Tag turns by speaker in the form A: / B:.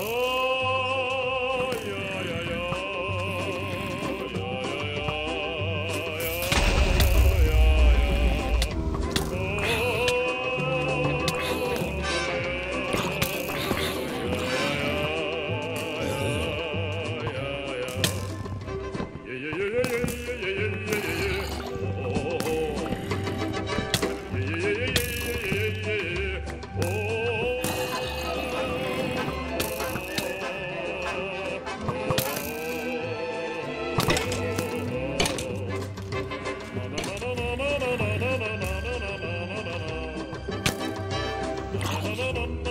A: Oh! da you. da